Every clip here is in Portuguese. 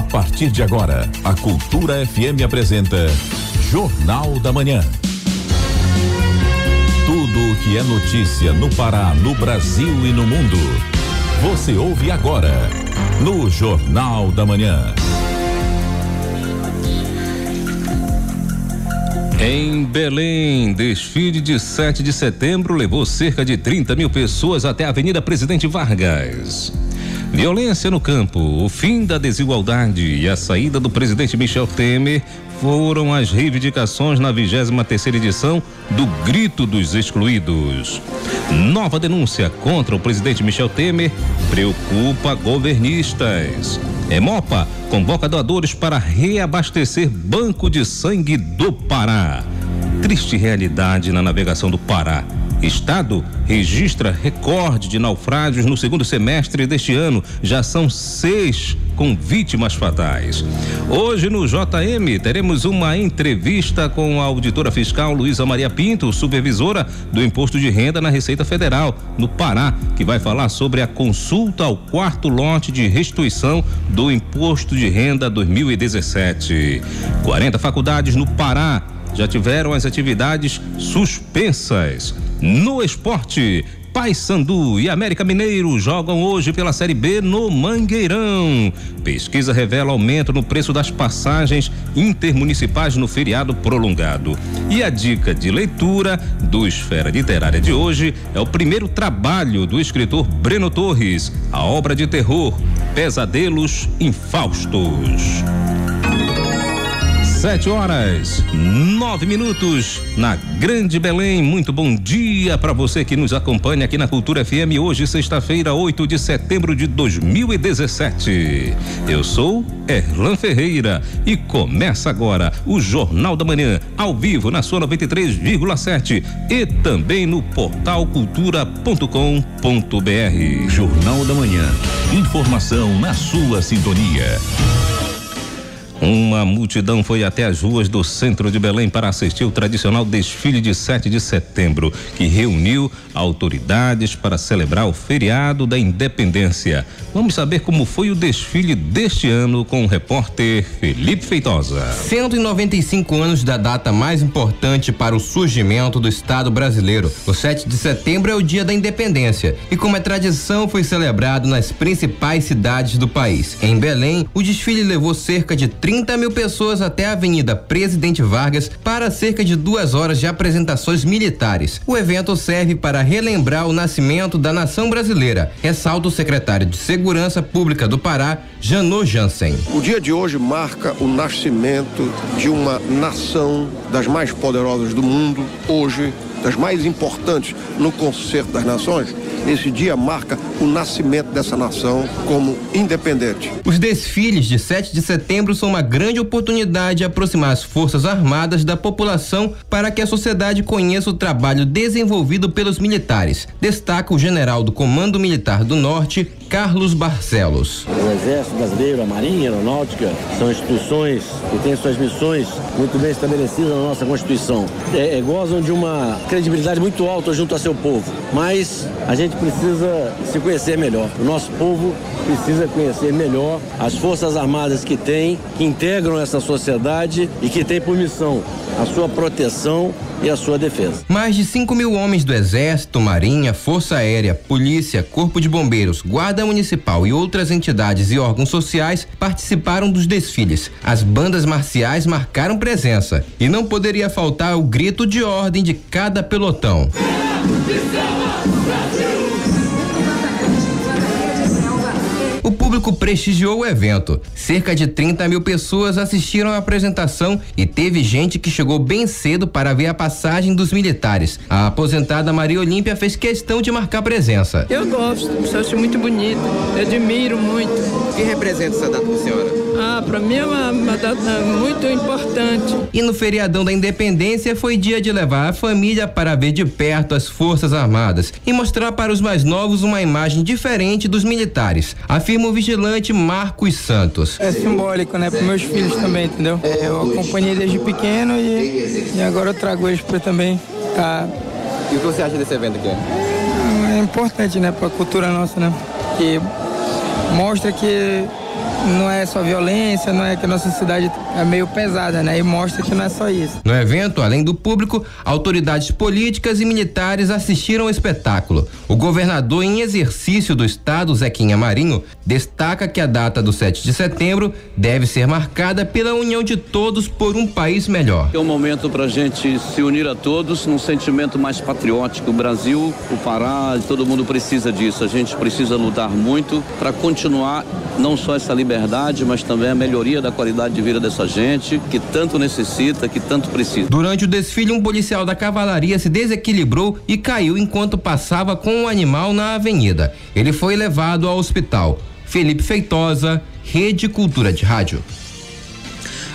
A partir de agora, a Cultura FM apresenta Jornal da Manhã. Tudo o que é notícia no Pará, no Brasil e no mundo. Você ouve agora no Jornal da Manhã. Em Belém, desfile de 7 de setembro levou cerca de 30 mil pessoas até a Avenida Presidente Vargas. Violência no campo, o fim da desigualdade e a saída do presidente Michel Temer foram as reivindicações na 23 terceira edição do Grito dos Excluídos. Nova denúncia contra o presidente Michel Temer preocupa governistas. Emopa convoca doadores para reabastecer banco de sangue do Pará. Triste realidade na navegação do Pará Estado registra recorde de naufrágios no segundo semestre deste ano. Já são seis com vítimas fatais. Hoje no JM teremos uma entrevista com a auditora fiscal Luísa Maria Pinto, supervisora do Imposto de Renda na Receita Federal, no Pará, que vai falar sobre a consulta ao quarto lote de restituição do Imposto de Renda 2017. 40 faculdades no Pará já tiveram as atividades suspensas. No esporte, Paysandu e América Mineiro jogam hoje pela Série B no Mangueirão. Pesquisa revela aumento no preço das passagens intermunicipais no feriado prolongado. E a dica de leitura do Esfera Literária de hoje é o primeiro trabalho do escritor Breno Torres, a obra de terror Pesadelos Infaustos. Sete horas, nove minutos, na Grande Belém. Muito bom dia para você que nos acompanha aqui na Cultura FM. Hoje, sexta-feira, 8 de setembro de 2017. Eu sou Erlan Ferreira e começa agora o Jornal da Manhã, ao vivo na sua 93,7 e também no portal cultura.com.br. Jornal da Manhã. Informação na sua sintonia. Uma multidão foi até as ruas do centro de Belém para assistir o tradicional desfile de 7 de setembro, que reuniu autoridades para celebrar o feriado da independência. Vamos saber como foi o desfile deste ano com o repórter Felipe Feitosa. 195 anos da data mais importante para o surgimento do Estado brasileiro. O 7 de setembro é o dia da independência e, como é tradição, foi celebrado nas principais cidades do país. Em Belém, o desfile levou cerca de 30 30 mil pessoas até a Avenida Presidente Vargas para cerca de duas horas de apresentações militares. O evento serve para relembrar o nascimento da nação brasileira, ressalta o secretário de Segurança Pública do Pará, Janô Jansen. O dia de hoje marca o nascimento de uma nação das mais poderosas do mundo, hoje das mais importantes no concerto das nações esse dia marca o nascimento dessa nação como independente. Os desfiles de 7 de setembro são uma grande oportunidade de aproximar as Forças Armadas da população para que a sociedade conheça o trabalho desenvolvido pelos militares. Destaca o general do Comando Militar do Norte, Carlos Barcelos. O Exército Brasileiro, a Marinha, a Aeronáutica são instituições que têm suas missões muito bem estabelecidas na nossa Constituição. É, é, gozam de uma credibilidade muito alta junto a seu povo, mas a gente precisa se conhecer melhor. O nosso povo precisa conhecer melhor as Forças Armadas que tem, que integram essa sociedade e que tem por missão a sua proteção e a sua defesa. Mais de 5 mil homens do Exército, Marinha, Força Aérea, Polícia, Corpo de Bombeiros, Guarda Municipal e outras entidades e órgãos sociais participaram dos desfiles. As bandas marciais marcaram presença e não poderia faltar o grito de ordem de cada pelotão. O público prestigiou o evento. Cerca de 30 mil pessoas assistiram à apresentação e teve gente que chegou bem cedo para ver a passagem dos militares. A aposentada Maria Olímpia fez questão de marcar presença. Eu gosto, acho muito bonito, eu admiro muito. O que representa essa data para a senhora? Ah, para mim é uma, uma, data muito importante. E no feriadão da independência foi dia de levar a família para ver de perto as Forças Armadas e mostrar para os mais novos uma imagem diferente dos militares, afirma o vigilante Marcos Santos. É simbólico, né, para meus filhos também, entendeu? É, eu acompanhei desde pequeno e, e agora eu trago eles para também tá. E o que você acha desse evento aqui? É importante, né, para a cultura nossa, né? Que mostra que não é só violência, não é que a nossa cidade é meio pesada, né? E mostra que não é só isso. No evento, além do público, autoridades políticas e militares assistiram ao espetáculo. O governador em exercício do estado, Zequinha Marinho, destaca que a data do 7 de setembro deve ser marcada pela união de todos por um país melhor. É um momento para a gente se unir a todos num sentimento mais patriótico. O Brasil, o Pará, todo mundo precisa disso. A gente precisa lutar muito para continuar não só essa liberdade, mas também a melhoria da qualidade de vida dessa gente que tanto necessita, que tanto precisa. Durante o desfile, um policial da cavalaria se desequilibrou e caiu enquanto passava com o um animal na avenida. Ele foi levado ao hospital. Felipe Feitosa, Rede Cultura de Rádio.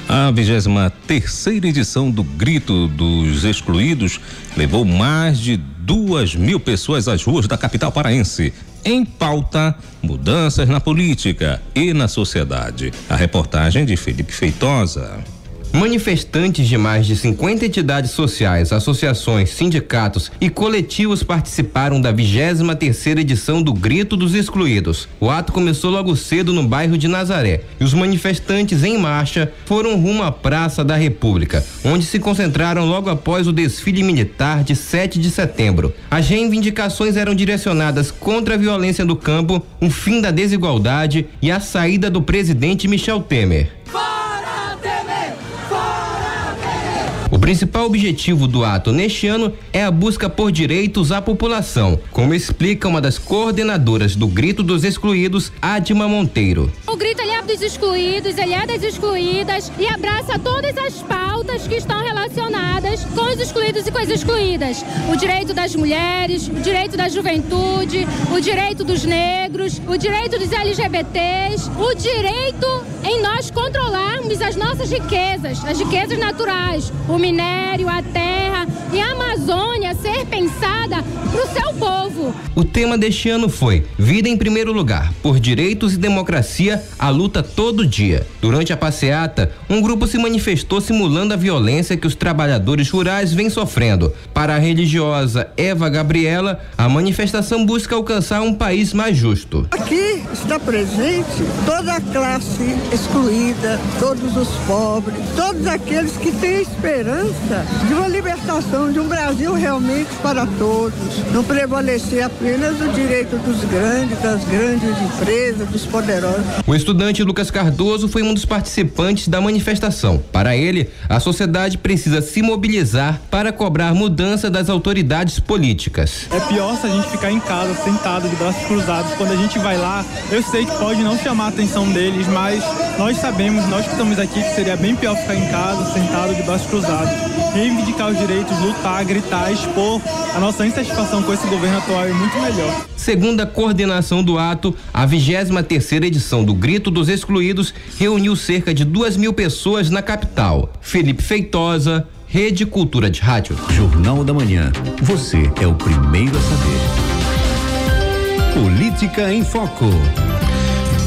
A 23 terceira edição do Grito dos Excluídos levou mais de duas mil pessoas às ruas da capital paraense. Em pauta, mudanças na política e na sociedade. A reportagem de Felipe Feitosa. Manifestantes de mais de 50 entidades sociais, associações, sindicatos e coletivos participaram da 23 terceira edição do Grito dos Excluídos. O ato começou logo cedo no bairro de Nazaré e os manifestantes em marcha foram rumo à Praça da República, onde se concentraram logo após o desfile militar de 7 de setembro. As reivindicações eram direcionadas contra a violência no campo, o fim da desigualdade e a saída do presidente Michel Temer. O principal objetivo do ato neste ano é a busca por direitos à população, como explica uma das coordenadoras do Grito dos Excluídos, Adma Monteiro. O grito é dos excluídos, ele é das excluídas e abraça todas as pautas que estão relacionadas com os excluídos e com as excluídas. O direito das mulheres, o direito da juventude, o direito dos negros, o direito dos LGBTs, o direito em nós controlarmos as nossas riquezas, as riquezas naturais, o minério, a terra e a Amazônia ser pensada para o seu povo. O tema deste ano foi Vida em primeiro lugar, por direitos e democracia, a luta todo dia. Durante a passeata, um grupo se manifestou simulando a violência que os trabalhadores rurais vêm sofrendo. Para a religiosa Eva Gabriela, a manifestação busca alcançar um país mais justo. Aqui está presente toda a classe excluída, todos os pobres, todos aqueles que têm esperança esperança de uma libertação, de um Brasil realmente para todos. Não prevalecer apenas o direito dos grandes, das grandes empresas, dos poderosos. O estudante Lucas Cardoso foi um dos participantes da manifestação. Para ele, a sociedade precisa se mobilizar para cobrar mudança das autoridades políticas. É pior se a gente ficar em casa, sentado, de braços cruzados. Quando a gente vai lá, eu sei que pode não chamar a atenção deles, mas nós sabemos, nós que estamos aqui, que seria bem pior ficar em casa, sentado, de braços cruzados reivindicar os direitos, lutar, gritar, expor a nossa insatisfação com esse governo atual é muito melhor. Segundo a coordenação do ato, a 23 terceira edição do Grito dos Excluídos reuniu cerca de duas mil pessoas na capital. Felipe Feitosa, Rede Cultura de Rádio. Jornal da Manhã. Você é o primeiro a saber. Política em Foco.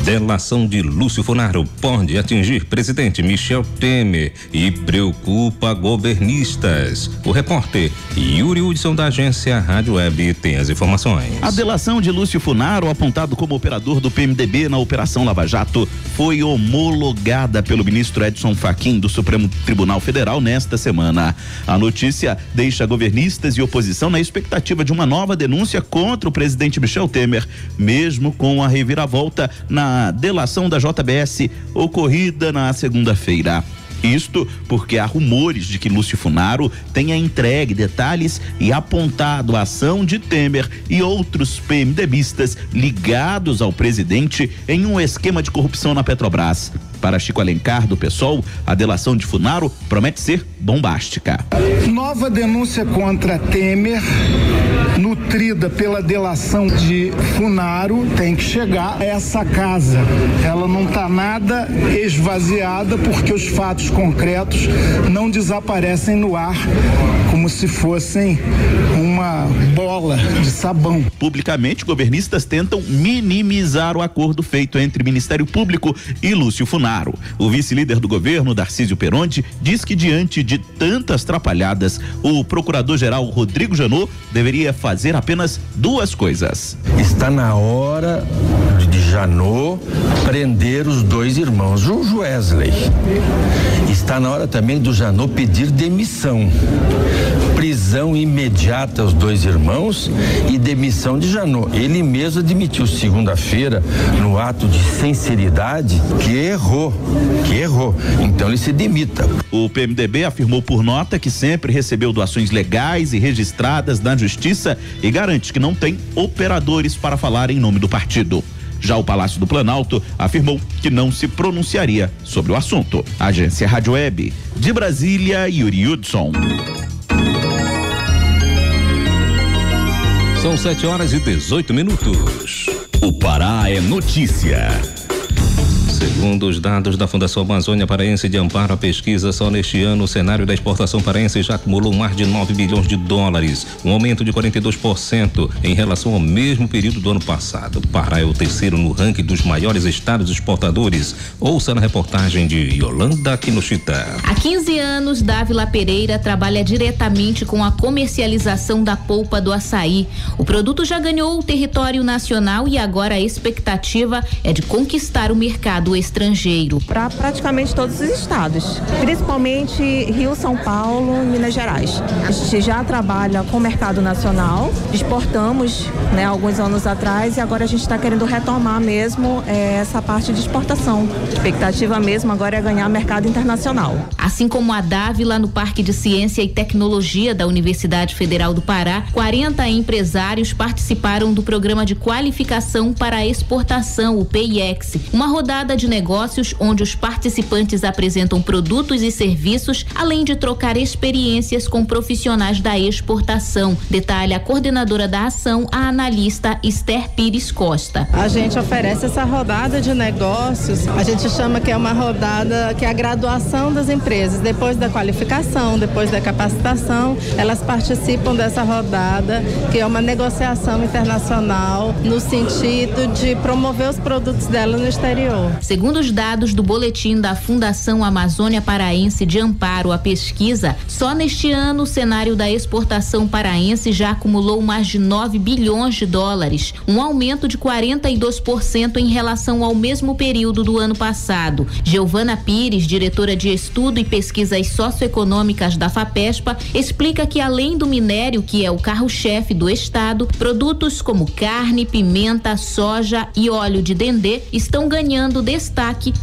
Delação de Lúcio Funaro pode atingir presidente Michel Temer e preocupa governistas. O repórter Yuri Hudson da agência Rádio Web tem as informações. A delação de Lúcio Funaro, apontado como operador do PMDB na Operação Lava Jato, foi homologada pelo ministro Edson Fachin do Supremo Tribunal Federal nesta semana. A notícia deixa governistas e oposição na expectativa de uma nova denúncia contra o presidente Michel Temer, mesmo com a reviravolta na delação da JBS ocorrida na segunda-feira. Isto porque há rumores de que Lúcio Funaro tenha entregue detalhes e apontado a ação de Temer e outros PMDBistas ligados ao presidente em um esquema de corrupção na Petrobras. Para Chico Alencar, do PSOL, a delação de Funaro promete ser bombástica. Nova denúncia contra Temer, nutrida pela delação de Funaro, tem que chegar a essa casa. Ela não está nada esvaziada porque os fatos concretos não desaparecem no ar como se fossem uma bola de sabão. Publicamente, governistas tentam minimizar o acordo feito entre Ministério Público e Lúcio Funaro. O vice-líder do governo, Darcísio Peronte, diz que diante de tantas trapalhadas, o procurador-geral Rodrigo Janot deveria fazer apenas duas coisas. Está na hora de Janot prender os dois irmãos Wesley. Está na hora também do Janot pedir demissão. Prisão imediata aos dois irmãos e demissão de Janot. Ele mesmo admitiu segunda-feira, no ato de sinceridade, que errou, que errou. Então ele se demita. O PMDB afirmou por nota que sempre recebeu doações legais e registradas na justiça e garante que não tem operadores para falar em nome do partido. Já o Palácio do Planalto afirmou que não se pronunciaria sobre o assunto. Agência Rádio Web de Brasília, Yuri Hudson. São 7 horas e 18 minutos. O Pará é notícia. Segundo os dados da Fundação Amazônia Paraense de Amparo à Pesquisa, só neste ano o cenário da exportação paraense já acumulou mais de 9 bilhões de dólares, um aumento de 42% em relação ao mesmo período do ano passado. Pará é o terceiro no ranking dos maiores estados exportadores. Ouça na reportagem de Yolanda Kinoshita. Há 15 anos, Dávila Pereira trabalha diretamente com a comercialização da polpa do açaí. O produto já ganhou o território nacional e agora a expectativa é de conquistar o mercado estrangeiro. Para praticamente todos os estados, principalmente Rio, São Paulo e Minas Gerais. A gente já trabalha com o mercado nacional, exportamos né, alguns anos atrás e agora a gente está querendo retomar mesmo é, essa parte de exportação. A expectativa mesmo agora é ganhar mercado internacional. Assim como a Dávila no Parque de Ciência e Tecnologia da Universidade Federal do Pará, 40 empresários participaram do programa de qualificação para exportação, o PIEX, uma rodada de negócios onde os participantes apresentam produtos e serviços, além de trocar experiências com profissionais da exportação. Detalha a coordenadora da ação, a analista Esther Pires Costa. A gente oferece essa rodada de negócios, a gente chama que é uma rodada que é a graduação das empresas. Depois da qualificação, depois da capacitação, elas participam dessa rodada, que é uma negociação internacional no sentido de promover os produtos dela no exterior. Segundo os dados do boletim da Fundação Amazônia Paraense de Amparo à Pesquisa, só neste ano o cenário da exportação paraense já acumulou mais de 9 bilhões de dólares, um aumento de 42% em relação ao mesmo período do ano passado. Giovana Pires, diretora de Estudo e Pesquisas Socioeconômicas da FAPESPA, explica que além do minério, que é o carro-chefe do estado, produtos como carne, pimenta, soja e óleo de dendê estão ganhando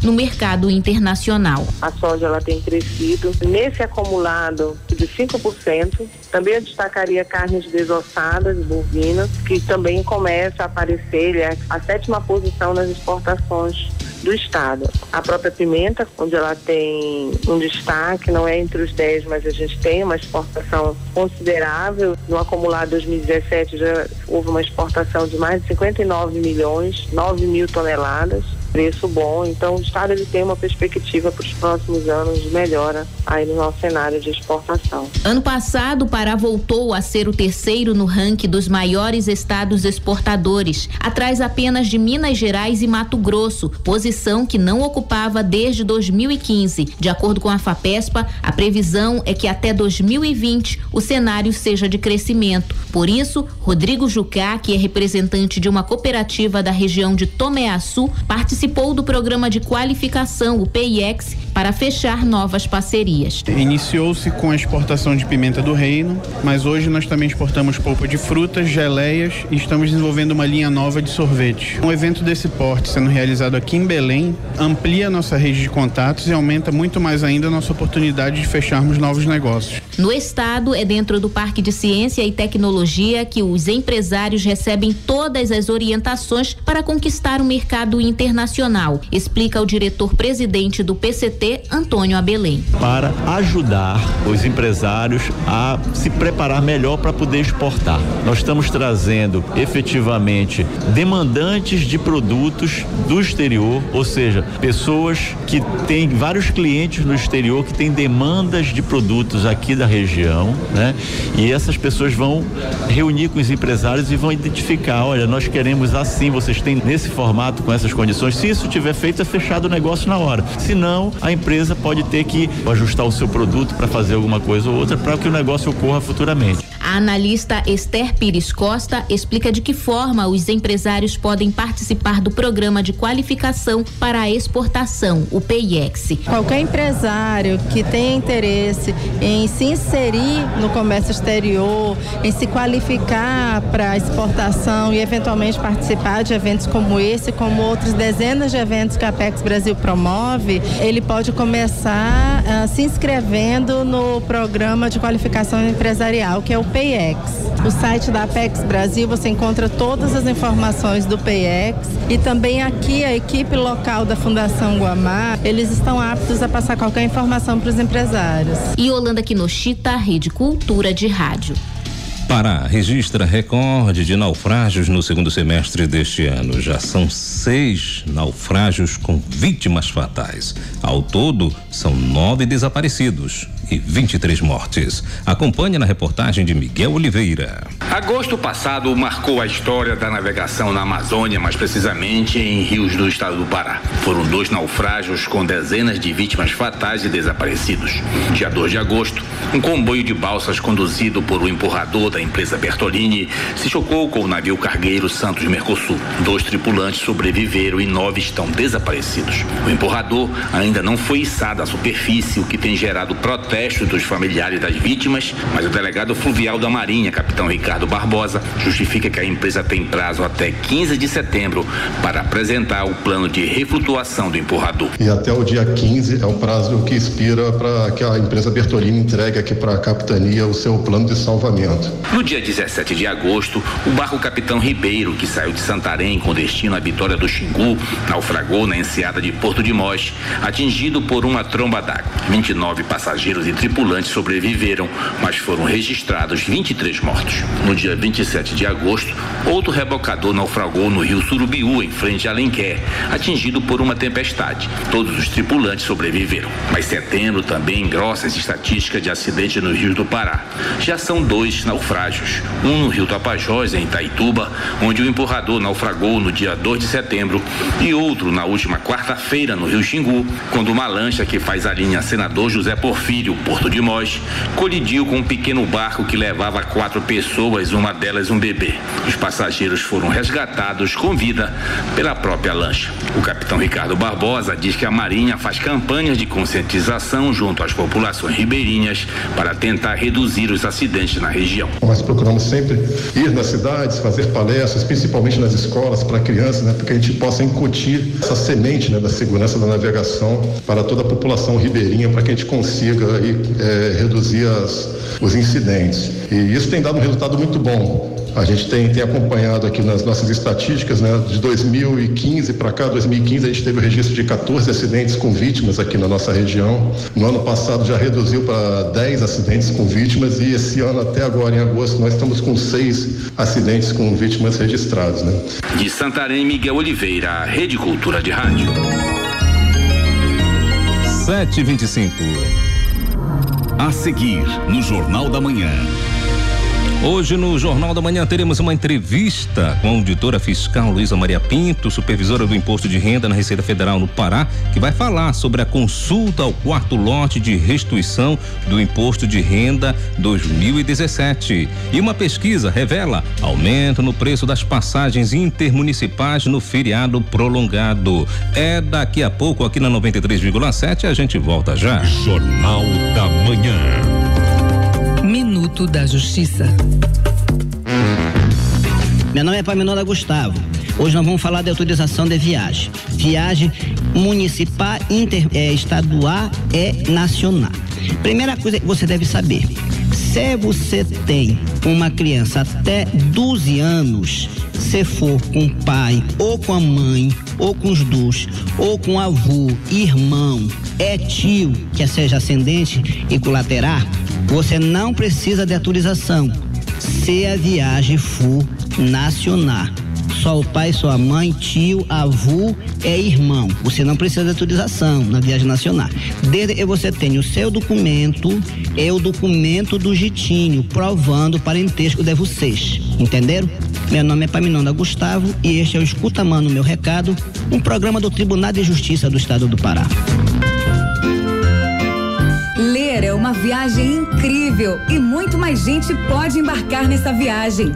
no mercado internacional. A soja ela tem crescido nesse acumulado de 5%. Também eu destacaria carnes desossadas, bovinas, que também começa a aparecer, é a sétima posição nas exportações do estado. A própria pimenta, onde ela tem um destaque, não é entre os 10, mas a gente tem uma exportação considerável. No acumulado 2017 já houve uma exportação de mais de 59 milhões, 9 mil toneladas preço bom. Então, o Estado ele tem uma perspectiva para os próximos anos de melhora aí no nosso cenário de exportação. Ano passado, o Pará voltou a ser o terceiro no ranking dos maiores estados exportadores, atrás apenas de Minas Gerais e Mato Grosso, posição que não ocupava desde 2015. De acordo com a FAPESPA, a previsão é que até 2020 o cenário seja de crescimento. Por isso, Rodrigo Jucá, que é representante de uma cooperativa da região de Tomeaçu, participou participou do programa de qualificação, o PIEX, para fechar novas parcerias. Iniciou-se com a exportação de pimenta do reino, mas hoje nós também exportamos polpa de frutas, geleias e estamos desenvolvendo uma linha nova de sorvete. Um evento desse porte sendo realizado aqui em Belém amplia nossa rede de contatos e aumenta muito mais ainda a nossa oportunidade de fecharmos novos negócios. No estado, é dentro do Parque de Ciência e Tecnologia que os empresários recebem todas as orientações para conquistar o mercado internacional explica o diretor-presidente do PCT, Antônio Abelém. Para ajudar os empresários a se preparar melhor para poder exportar. Nós estamos trazendo efetivamente demandantes de produtos do exterior, ou seja, pessoas que têm vários clientes no exterior que têm demandas de produtos aqui da região, né? E essas pessoas vão reunir com os empresários e vão identificar, olha, nós queremos assim, vocês têm nesse formato com essas condições. Se isso tiver feito, é fechado o negócio na hora. Senão, a empresa pode ter que ajustar o seu produto para fazer alguma coisa ou outra para que o negócio ocorra futuramente. A analista Esther Pires Costa explica de que forma os empresários podem participar do programa de qualificação para a exportação, o PIEX. Qualquer empresário que tenha interesse em se inserir no comércio exterior, em se qualificar para exportação e eventualmente participar de eventos como esse, como outros dezenas de eventos que a Apex Brasil promove, ele pode começar uh, se inscrevendo no programa de qualificação empresarial, que é o PayEx. O site da Apex Brasil você encontra todas as informações do PayEx e também aqui a equipe local da Fundação Guamá, eles estão aptos a passar qualquer informação para os empresários. E Holanda Kinoshita, Rede Cultura de Rádio. Pará registra recorde de naufrágios no segundo semestre deste ano. Já são seis naufrágios com vítimas fatais. Ao todo, são nove desaparecidos e 23 mortes. Acompanhe na reportagem de Miguel Oliveira. Agosto passado marcou a história da navegação na Amazônia, mais precisamente em rios do estado do Pará. Foram dois naufrágios com dezenas de vítimas fatais e desaparecidos. Dia 2 de agosto, um comboio de balsas conduzido por um empurrador da empresa Bertolini se chocou com o navio cargueiro Santos Mercosul. Dois tripulantes sobreviveram e nove estão desaparecidos. O empurrador ainda não foi içado à superfície, o que tem gerado protestos dos familiares das vítimas, mas o delegado fluvial da Marinha, capitão Ricardo Barbosa, justifica que a empresa tem prazo até 15 de setembro para apresentar o plano de reflutuação do empurrador. E até o dia 15 é o prazo que expira para que a empresa Bertolini entregue aqui para a capitania o seu plano de salvamento. No dia 17 de agosto, o barco Capitão Ribeiro, que saiu de Santarém com destino à Vitória do Xingu, naufragou na enseada de Porto de Mós, atingido por uma tromba d'água. 29 passageiros e tripulantes sobreviveram, mas foram registrados 23 mortos. No dia 27 de agosto, outro rebocador naufragou no rio Surubiú, em frente a Alenquer, atingido por uma tempestade. Todos os tripulantes sobreviveram. Mas setembro também engrossa as estatísticas de acidente no rio do Pará. Já são dois naufrágios, um no rio Tapajós, em Itaituba, onde o empurrador naufragou no dia 2 de setembro, e outro na última quarta-feira no rio Xingu, quando uma lancha que faz a linha Senador José Porfírio Porto de Mós, colidiu com um pequeno barco que levava quatro pessoas, uma delas um bebê. Os passageiros foram resgatados com vida pela própria lancha. O capitão Ricardo Barbosa diz que a Marinha faz campanhas de conscientização junto às populações ribeirinhas para tentar reduzir os acidentes na região. Nós procuramos sempre ir nas cidades, fazer palestras, principalmente nas escolas para crianças, né, para que a gente possa incutir essa semente né, da segurança da navegação para toda a população ribeirinha, para que a gente consiga aí, é, reduzir as, os incidentes. E isso tem dado um resultado muito bom. A gente tem, tem acompanhado aqui nas nossas estatísticas, né, de 2015 para cá, 2015 a gente teve o registro de 14 acidentes com vítimas aqui na nossa região. No ano passado já reduziu para 10 acidentes com vítimas e esse ano até agora em agosto nós estamos com seis acidentes com vítimas registrados, né? De Santarém, Miguel Oliveira, Rede Cultura de Rádio. 725. A seguir, no Jornal da Manhã. Hoje no Jornal da Manhã teremos uma entrevista com a auditora fiscal Luísa Maria Pinto, supervisora do Imposto de Renda na Receita Federal no Pará, que vai falar sobre a consulta ao quarto lote de restituição do Imposto de Renda 2017. E uma pesquisa revela aumento no preço das passagens intermunicipais no feriado prolongado. É daqui a pouco aqui na 93,7 a gente volta já. Jornal da Manhã. Minuto da Justiça. Meu nome é Paminola Gustavo. Hoje nós vamos falar de autorização de viagem. Viagem municipal, interestadual é, e nacional. Primeira coisa que você deve saber: se você tem uma criança até 12 anos, se for com o pai, ou com a mãe, ou com os dois, ou com avô, irmão, é tio, que seja ascendente e colateral, você não precisa de autorização. Se a viagem for nacional. Só o pai, só a mãe, tio, avô é irmão. Você não precisa de autorização na viagem nacional. Desde que você tenha o seu documento, é o documento do Gitinho, provando o parentesco de vocês. Entenderam? Meu nome é Paminonda Gustavo e este é o Escuta Mano Meu Recado, um programa do Tribunal de Justiça do Estado do Pará. Ler é uma viagem incrível e muito mais gente pode embarcar nessa viagem.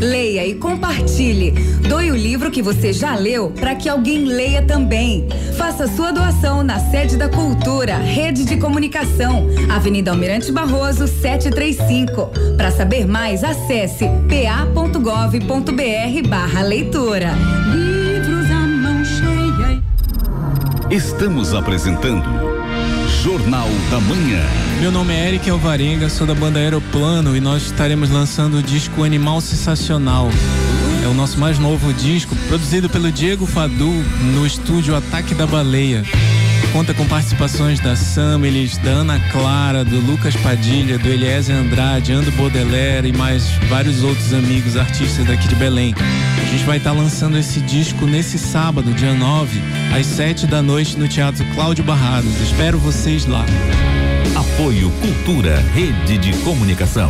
Leia e compartilhe. Doe o livro que você já leu para que alguém leia também. Faça sua doação na sede da Cultura, Rede de Comunicação, Avenida Almirante Barroso, 735. Para saber mais, acesse pa.gov.br/barra leitura. Livros à mão cheia. Estamos apresentando Jornal da Manhã. Meu nome é Eric Alvarenga, sou da banda Aeroplano e nós estaremos lançando o disco Animal Sensacional. É o nosso mais novo disco, produzido pelo Diego Fadu no estúdio Ataque da Baleia. Conta com participações da Samilis, da Ana Clara, do Lucas Padilha, do Eliezer Andrade, Ando Baudelaire e mais vários outros amigos artistas daqui de Belém. A gente vai estar lançando esse disco nesse sábado, dia 9, às 7 da noite, no Teatro Cláudio Barrados. Espero vocês lá. Apoio Cultura, Rede de Comunicação.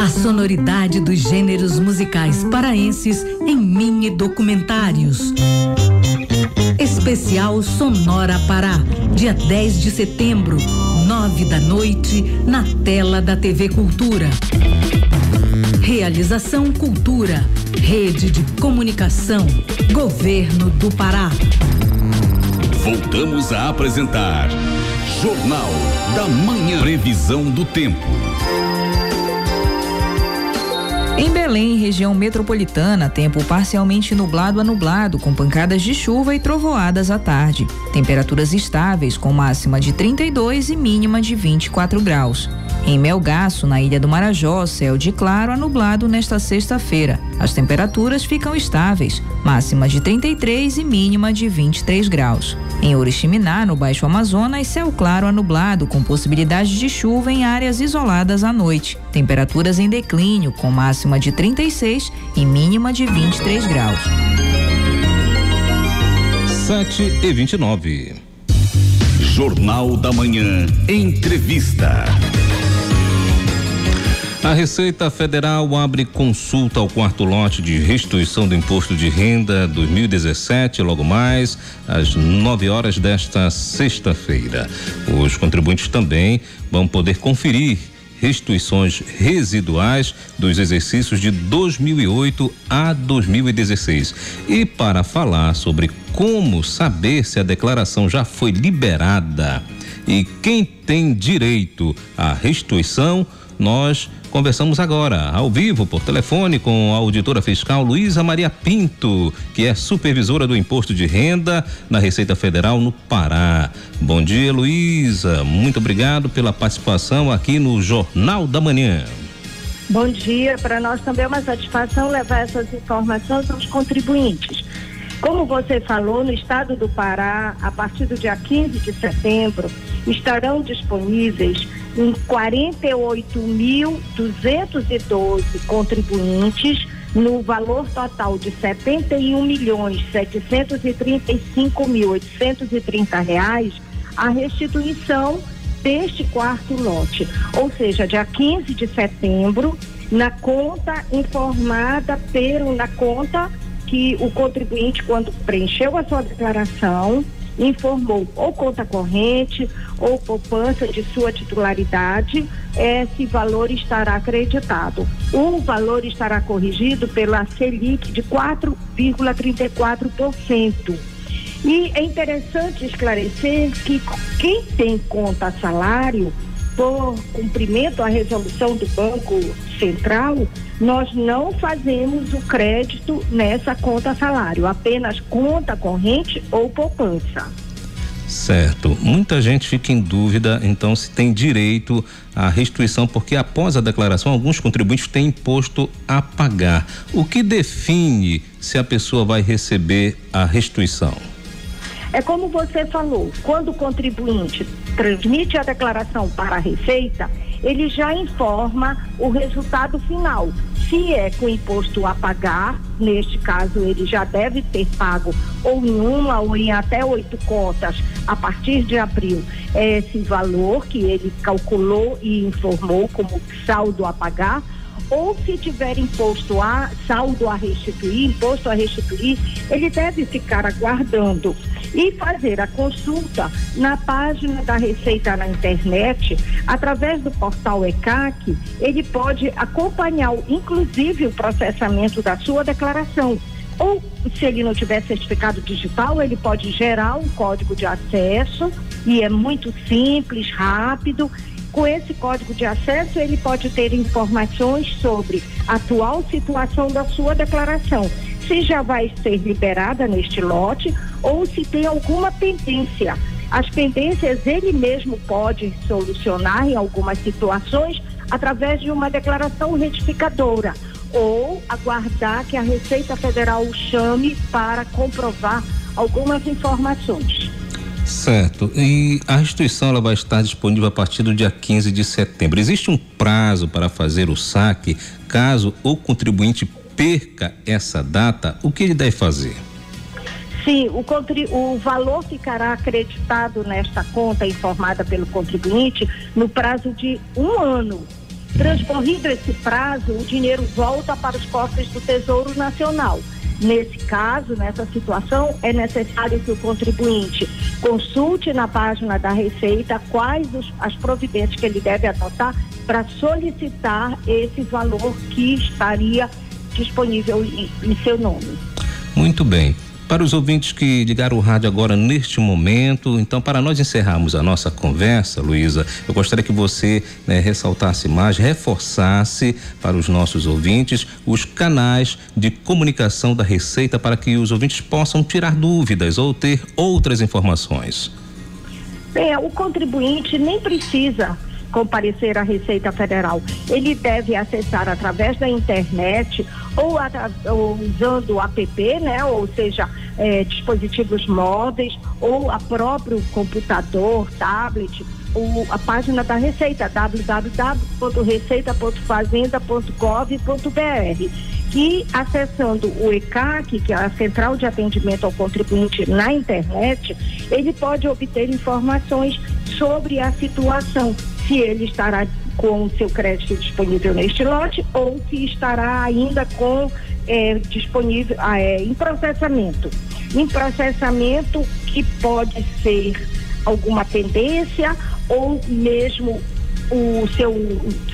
A sonoridade dos gêneros musicais paraenses em mini documentários. Especial Sonora Pará, dia 10 de setembro, nove da noite, na tela da TV Cultura. Realização Cultura, Rede de Comunicação, Governo do Pará. Voltamos a apresentar Jornal da Manhã. Previsão do tempo. Em Belém, região metropolitana, tempo parcialmente nublado a nublado, com pancadas de chuva e trovoadas à tarde. Temperaturas estáveis, com máxima de 32 e mínima de 24 graus. Em Melgaço, na ilha do Marajó, céu de claro a nublado nesta sexta-feira. As temperaturas ficam estáveis, máxima de 33 e mínima de 23 graus. Em Oriximiná, no Baixo Amazonas, céu claro a nublado, com possibilidade de chuva em áreas isoladas à noite. Temperaturas em declínio, com máxima de 36 e mínima de 23 graus. 7 e 29. Jornal da Manhã. Entrevista. A Receita Federal abre consulta ao quarto lote de restituição do imposto de renda 2017, logo mais às 9 horas desta sexta-feira. Os contribuintes também vão poder conferir restituições residuais dos exercícios de 2008 a 2016. E para falar sobre como saber se a declaração já foi liberada e quem tem direito à restituição, nós conversamos agora, ao vivo, por telefone, com a auditora fiscal Luísa Maria Pinto, que é supervisora do imposto de renda na Receita Federal no Pará. Bom dia, Luísa. Muito obrigado pela participação aqui no Jornal da Manhã. Bom dia. Para nós também é uma satisfação levar essas informações aos contribuintes. Como você falou, no estado do Pará, a partir do dia 15 de setembro, estarão disponíveis em 48.212 contribuintes no valor total de 71 milhões 735 mil 830 reais a restituição deste quarto lote, ou seja, dia 15 de setembro, na conta informada pelo na conta que o contribuinte quando preencheu a sua declaração informou ou conta corrente ou poupança de sua titularidade, esse valor estará acreditado. O valor estará corrigido pela Selic de 4,34%. E é interessante esclarecer que quem tem conta salário, por cumprimento à resolução do Banco Central, nós não fazemos o crédito nessa conta salário, apenas conta corrente ou poupança. Certo. Muita gente fica em dúvida, então, se tem direito à restituição, porque após a declaração, alguns contribuintes têm imposto a pagar. O que define se a pessoa vai receber a restituição? É como você falou, quando o contribuinte transmite a declaração para a Receita, ele já informa o resultado final, Se é com imposto a pagar, neste caso ele já deve ter pago ou em uma ou em até oito contas a partir de abril esse valor que ele calculou e informou como saldo a pagar ou se tiver imposto a saldo a restituir, imposto a restituir, ele deve ficar aguardando e fazer a consulta na página da Receita na internet, através do portal ECAC, ele pode acompanhar, inclusive, o processamento da sua declaração. Ou, se ele não tiver certificado digital, ele pode gerar um código de acesso e é muito simples, rápido com esse código de acesso, ele pode ter informações sobre a atual situação da sua declaração, se já vai ser liberada neste lote ou se tem alguma pendência. As pendências ele mesmo pode solucionar em algumas situações através de uma declaração retificadora ou aguardar que a Receita Federal o chame para comprovar algumas informações. Certo. E a restituição ela vai estar disponível a partir do dia 15 de setembro. Existe um prazo para fazer o saque caso o contribuinte perca essa data? O que ele deve fazer? Sim, o, o, valor ficará acreditado nesta conta informada pelo contribuinte no prazo de um ano. Transcorrido esse prazo, o dinheiro volta para os cofres do Tesouro Nacional. Nesse caso, nessa situação, é necessário que o contribuinte consulte na página da Receita quais os, as providências que ele deve adotar para solicitar esse valor que estaria disponível em, em seu nome. Muito bem. Para os ouvintes que ligaram o rádio agora neste momento, então para nós encerrarmos a nossa conversa, Luísa, eu gostaria que você né, ressaltasse mais, reforçasse para os nossos ouvintes os canais de comunicação da Receita para que os ouvintes possam tirar dúvidas ou ter outras informações. Bem, o contribuinte nem precisa comparecer à Receita Federal. Ele deve acessar através da internet ou, ou usando o app, né? Ou seja, é, dispositivos móveis ou a próprio computador, tablet, a página da Receita, www.receita.fazenda.gov.br e acessando o ECAC, que é a Central de Atendimento ao Contribuinte na internet, ele pode obter informações sobre a situação se ele estará com o seu crédito disponível neste lote ou se estará ainda com é, disponível ah, é, em processamento. Em processamento que pode ser alguma pendência ou mesmo o seu,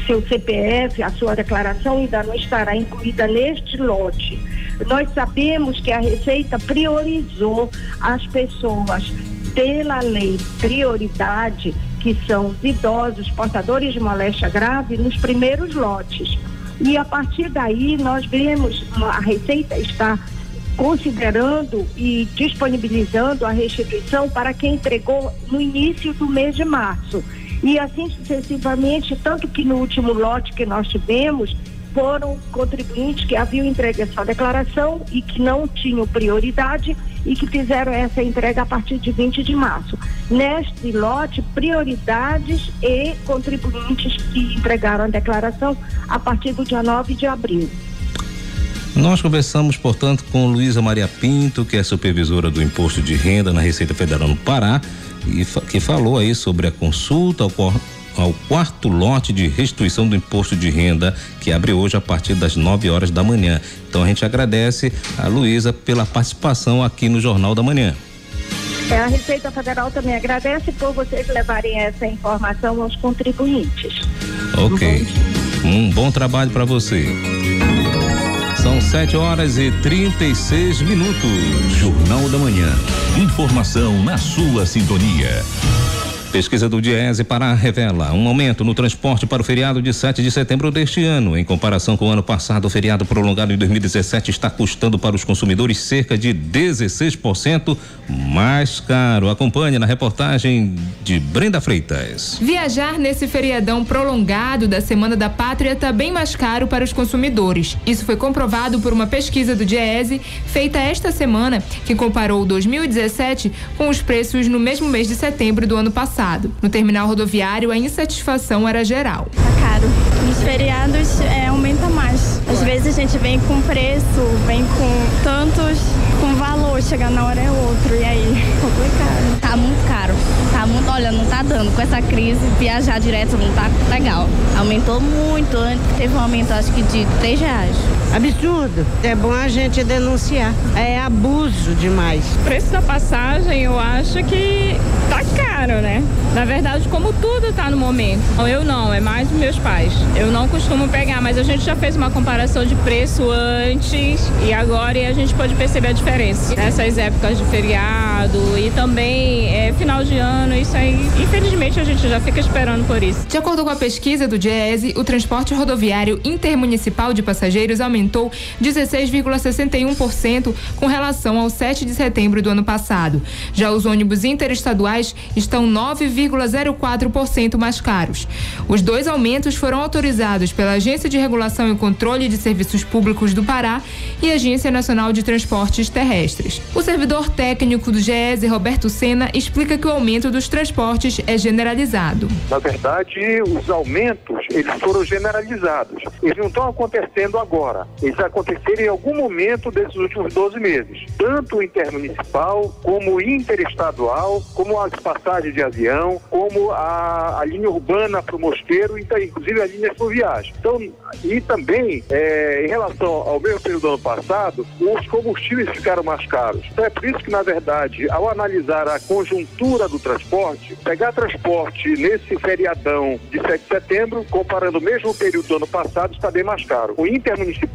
seu CPF, a sua declaração ainda não estará incluída neste lote. Nós sabemos que a Receita priorizou as pessoas pela lei prioridade que são os idosos portadores de moléstia grave nos primeiros lotes. E a partir daí nós vemos a Receita está considerando e disponibilizando a restituição para quem entregou no início do mês de março. E assim sucessivamente, tanto que no último lote que nós tivemos, foram contribuintes que haviam entregue a sua declaração e que não tinham prioridade e que fizeram essa entrega a partir de 20 de março. Neste lote, prioridades e contribuintes que entregaram a declaração a partir do dia 9 de abril. Nós conversamos, portanto, com Luísa Maria Pinto, que é supervisora do Imposto de Renda na Receita Federal no Pará, e que falou aí sobre a consulta ao quarto lote de restituição do imposto de renda que abre hoje a partir das 9 horas da manhã. Então a gente agradece a Luísa pela participação aqui no Jornal da Manhã. É, a Receita Federal também agradece por vocês levarem essa informação aos contribuintes. Ok. Um bom trabalho para você. São 7 horas e 36 minutos. Jornal da Manhã. Informação na sua sintonia. Pesquisa do Diese Pará revela um aumento no transporte para o feriado de 7 de setembro deste ano. Em comparação com o ano passado, o feriado prolongado em 2017 está custando para os consumidores cerca de 16% mais caro. Acompanhe na reportagem de Brenda Freitas. Viajar nesse feriadão prolongado da Semana da Pátria está bem mais caro para os consumidores. Isso foi comprovado por uma pesquisa do Diese feita esta semana, que comparou 2017 com os preços no mesmo mês de setembro do ano passado passado. No terminal rodoviário, a insatisfação era geral. Tá caro. Nos feriados é, aumenta mais. Às vezes gente vem com preço, vem com tantos, com valor, chega na hora é outro, e aí, complicado. Tá muito caro, tá muito, olha, não tá dando. Com essa crise, viajar direto não tá legal. Aumentou muito, antes teve um aumento acho que de três reais. Absurdo. É bom a gente denunciar. É abuso demais. O preço da passagem, eu acho que tá caro, né? Na verdade, como tudo tá no momento. Eu não, é mais os meus pais. Eu não costumo pegar, mas a gente já fez uma comparação de preço antes e agora e a gente pode perceber a diferença. Nessas épocas de feriado e também é, final de ano, isso aí, infelizmente, a gente já fica esperando por isso. De acordo com a pesquisa do DIESE, o transporte rodoviário intermunicipal de passageiros aumentou 16,61% com relação ao 7 de setembro do ano passado. Já os ônibus interestaduais estão 9,04% mais caros. Os dois aumentos foram autorizados pela Agência de Regulação e Controle de Serviços Públicos do Pará e Agência Nacional de Transportes Terrestres. O servidor técnico do GES, Roberto Sena, explica que o aumento dos transportes é generalizado. Na verdade, os aumentos eles foram generalizados. Eles não estão acontecendo agora. Eles aconteceram em algum momento desses últimos 12 meses. Tanto intermunicipal, como interestadual, como as passagens de avião, como a, a linha urbana para o Mosqueiro, então, inclusive a linha fluviais. Então, e também, é, em relação ao mesmo período do ano passado, os combustíveis ficaram mais caros. Então é por isso que, na verdade, ao analisar a conjuntura do transporte, pegar transporte nesse feriadão de 7 de setembro, comparando o mesmo período do ano passado, está bem mais caro. O intermunicipal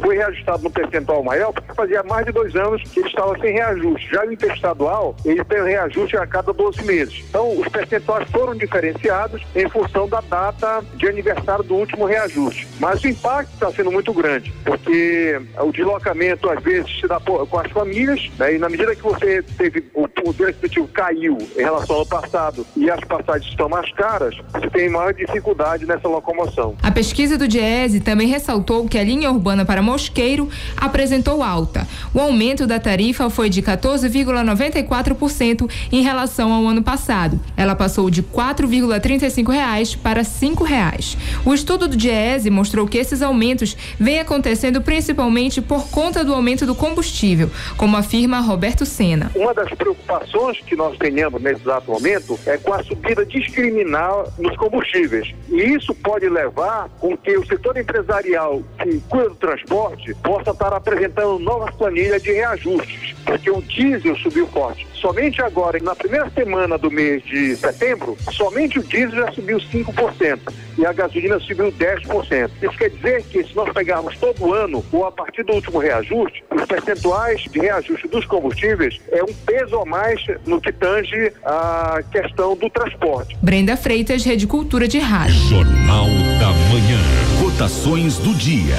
foi reajustado no percentual maior porque fazia mais de dois anos que ele estava sem reajuste. Já o interestadual, ele tem reajuste a cada 12 meses. Então, os percentuais foram diferenciados em função da data de aniversário do último reajuste. Mas o impacto está sendo muito grande, porque o deslocamento, às vezes, se dá com as famílias, né, e na medida que você teve o poder caiu em relação ao passado e as passagens estão mais caras, você tem maior dificuldade nessa locomoção. A pesquisa do Diese também ressaltou que a linha urbana para Mosqueiro apresentou alta. O aumento da tarifa foi de 14,94% em relação ao ano passado. Ela passou de 4,35 reais para 5 reais. O estudo do Diese mostrou que esses aumentos vêm acontecendo principalmente por conta do aumento do combustível, como afirma Roberto Sena. Uma das preocupações que nós tenhamos nesse exato momento é com a subida discriminal nos combustíveis. E isso pode levar com que o setor empresarial que cuida do transporte possa estar apresentando novas planilhas de reajustes, porque o diesel subiu forte. Somente agora, na primeira semana do mês de setembro, somente o diesel já subiu 5% e a gasolina subiu 10%. Isso quer dizer que se nós pegarmos todo ano ou a partir do último reajuste, os percentuais de reajuste dos combustíveis é um peso a mais no que tange a questão do transporte. Brenda Freitas, Rede Cultura de Rádio. Jornal da Manhã. Cotações do dia.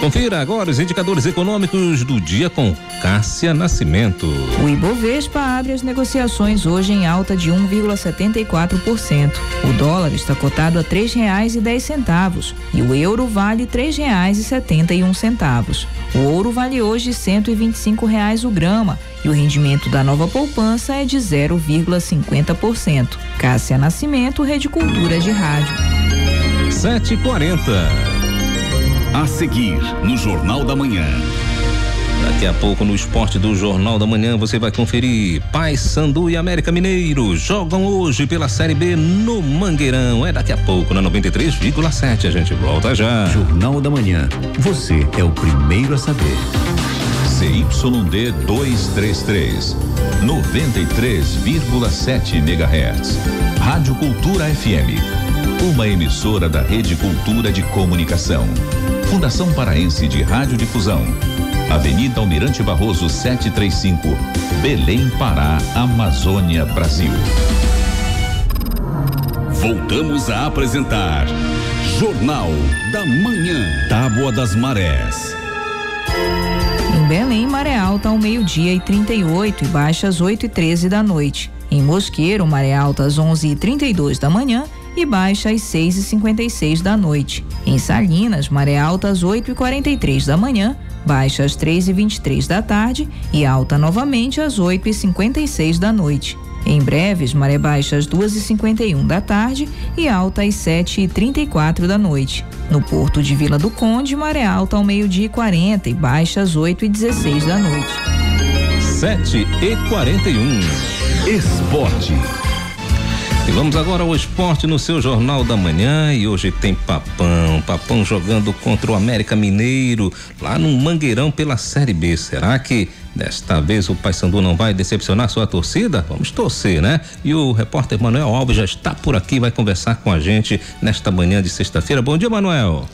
Confira agora os indicadores econômicos do dia com Cássia Nascimento. O Ibovespa abre as negociações hoje em alta de 1,74%. O dólar está cotado a três reais e dez centavos e o euro vale três reais e setenta e um centavos. O ouro vale hoje cento e vinte e cinco reais o grama e o rendimento da nova poupança é de 0,50%. Cássia Nascimento, Rede Cultura de Rádio. 740. A seguir, no Jornal da Manhã. Daqui a pouco no esporte do Jornal da Manhã você vai conferir. Pai Sandu e América Mineiro jogam hoje pela Série B no Mangueirão. É daqui a pouco na 93,7. A gente volta já. Jornal da Manhã. Você é o primeiro a saber. CYD 233. 93,7 MHz. Rádio Cultura FM. Uma emissora da Rede Cultura de Comunicação. Fundação Paraense de Radiodifusão. Avenida Almirante Barroso 735, Belém, Pará, Amazônia, Brasil. Voltamos a apresentar Jornal da Manhã. Tábua das Marés. Em Belém, maré alta ao meio-dia e 38 e baixa às 8 e 13 da noite. Em Mosqueiro, maré alta às 11 e 32 da manhã e baixa às 6 e 56 da noite. Em Salinas, maré alta às 8 e 43 da manhã, baixa às 3 e 23 da tarde e alta novamente às 8 e 56 da noite. Em breves, maré baixa às 2h51 da tarde e alta às 7h34 da noite. No porto de Vila do Conde, maré alta ao meio-dia e 40 e baixa às 8h16 da noite. 7 e 41 Esporte. E vamos agora ao esporte no seu Jornal da Manhã e hoje tem Papão, Papão jogando contra o América Mineiro lá no Mangueirão pela Série B. Será que desta vez o Paysandu não vai decepcionar sua torcida? Vamos torcer, né? E o repórter Manuel Alves já está por aqui, vai conversar com a gente nesta manhã de sexta-feira. Bom dia, Manuel.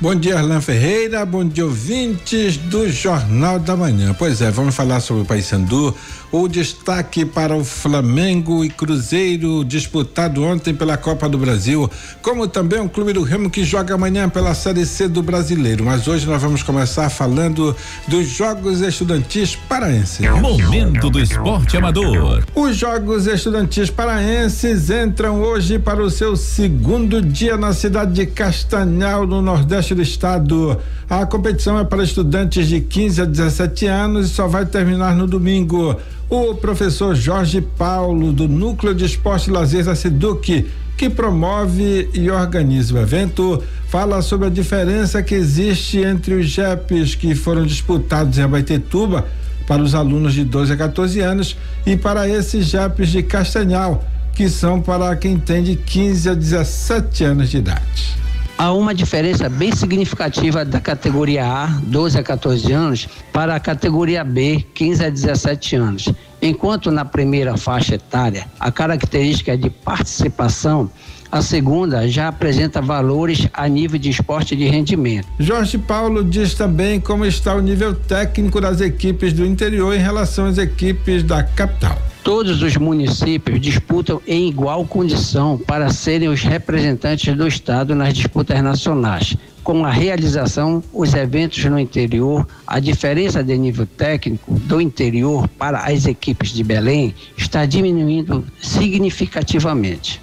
Bom dia, Arlan Ferreira. Bom dia, ouvintes do Jornal da Manhã. Pois é, vamos falar sobre o Paysandu. O destaque para o Flamengo e Cruzeiro disputado ontem pela Copa do Brasil, como também o Clube do Remo que joga amanhã pela Série C do Brasileiro. Mas hoje nós vamos começar falando dos Jogos Estudantis Paraenses. Momento do Esporte Amador. Os Jogos Estudantis Paraenses entram hoje para o seu segundo dia na cidade de Castanhal, no Nordeste do estado. A competição é para estudantes de 15 a 17 anos e só vai terminar no domingo. O professor Jorge Paulo, do Núcleo de Esporte e Lazer da SEDUC, que promove e organiza o evento, fala sobre a diferença que existe entre os JEPs que foram disputados em Abaetetuba para os alunos de 12 a 14 anos e para esses JEPs de Castanhal, que são para quem tem de 15 a 17 anos de idade há uma diferença bem significativa da categoria A, 12 a 14 anos, para a categoria B, 15 a 17 anos. Enquanto na primeira faixa etária a característica é de participação, a segunda já apresenta valores a nível de esporte de rendimento. Jorge Paulo diz também como está o nível técnico das equipes do interior em relação às equipes da capital. Todos os municípios disputam em igual condição para serem os representantes do Estado nas disputas nacionais. Com a realização, os eventos no interior, a diferença de nível técnico do interior para as equipes de Belém está diminuindo significativamente.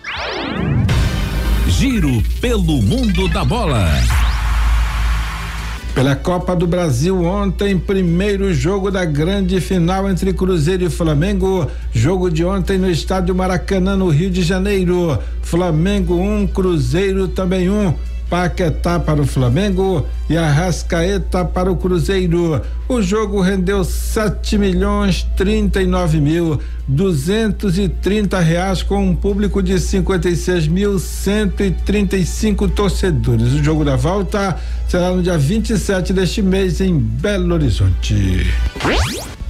Giro pelo mundo da bola. Pela Copa do Brasil ontem, primeiro jogo da grande final entre Cruzeiro e Flamengo. Jogo de ontem no estádio Maracanã, no Rio de Janeiro. Flamengo 1, um, Cruzeiro também 1. Um. Paquetá para o Flamengo e Arrascaeta para o Cruzeiro. O jogo rendeu sete milhões trinta e nove mil duzentos e trinta reais com um público de cinquenta e seis mil cento e trinta e cinco torcedores. O jogo da volta será no dia 27 deste mês em Belo Horizonte.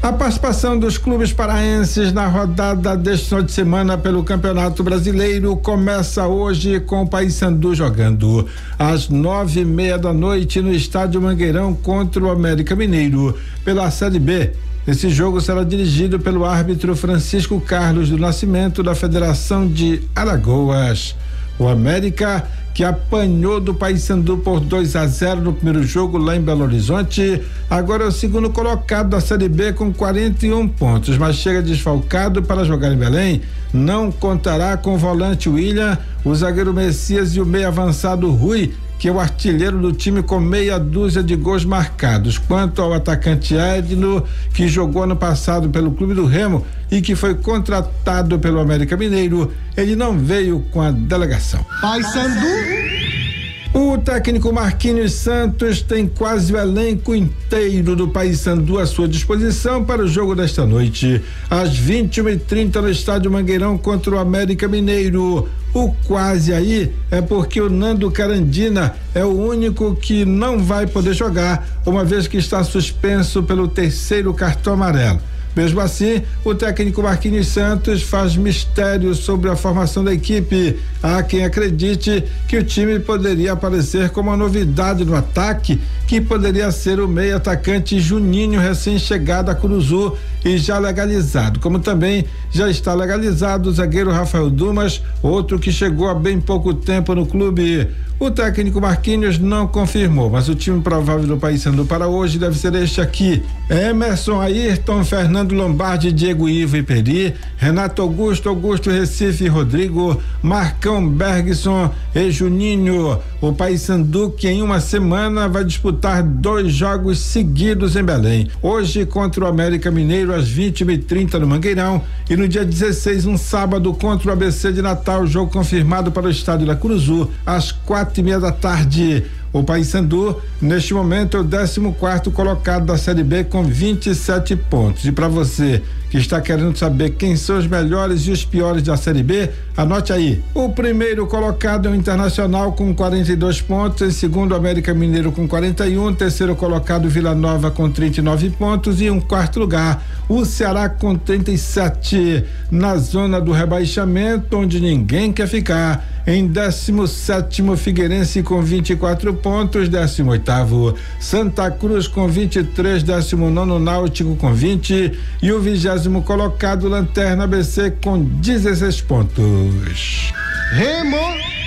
A participação dos clubes paraenses na rodada deste final de semana pelo Campeonato Brasileiro começa hoje com o Paysandu jogando às nove e meia da noite no Estádio Mangueirão contra o América Mineiro pela Série B. Esse jogo será dirigido pelo árbitro Francisco Carlos do Nascimento da Federação de Alagoas. O América que apanhou do Paysandu por 2 a 0 no primeiro jogo lá em Belo Horizonte. Agora é o segundo colocado da Série B com 41 pontos, mas chega desfalcado para jogar em Belém. Não contará com o volante William, o zagueiro Messias e o meio avançado Rui que é o artilheiro do time com meia dúzia de gols marcados. Quanto ao atacante Edno, que jogou ano passado pelo Clube do Remo e que foi contratado pelo América Mineiro, ele não veio com a delegação. Pai Sandu. O técnico Marquinhos Santos tem quase o elenco inteiro do Paysandu à sua disposição para o jogo desta noite. Às 21h30 no estádio Mangueirão contra o América Mineiro. O quase aí é porque o Nando Carandina é o único que não vai poder jogar, uma vez que está suspenso pelo terceiro cartão amarelo. Mesmo assim, o técnico Marquinhos Santos faz mistério sobre a formação da equipe. Há quem acredite que o time poderia aparecer como uma novidade no ataque, que poderia ser o meio atacante Juninho, recém-chegado a Curuzu e já legalizado. Como também já está legalizado o zagueiro Rafael Dumas, outro que chegou há bem pouco tempo no clube. O técnico Marquinhos não confirmou, mas o time provável do Paysandu para hoje deve ser este aqui: Emerson, Ayrton, Fernando Lombardi, Diego Ivo e Peri, Renato Augusto, Augusto Recife, Rodrigo, Marcão Bergson e Juninho. O Paysandu que em uma semana vai disputar dois jogos seguidos em Belém. Hoje contra o América Mineiro às 20 e 30 no Mangueirão e no dia 16, um sábado contra o ABC de Natal, jogo confirmado para o estádio da Curuzu às quatro e meia da tarde. O Paysandu, neste momento, é o 14 quarto colocado da Série B com 27 pontos. E para você que está querendo saber quem são os melhores e os piores da Série B, anote aí. O primeiro colocado é o Internacional com 42 pontos, em segundo o América Mineiro com 41, terceiro colocado Vila Nova com 39 pontos e um quarto lugar o Ceará com 37 na zona do rebaixamento, onde ninguém quer ficar. Em 17 Figueirense com 24 pontos, 18 Santa Cruz com 23, 19 Náutico com 20 e o vigésimo colocado Lanterna ABC com 16 pontos. Remo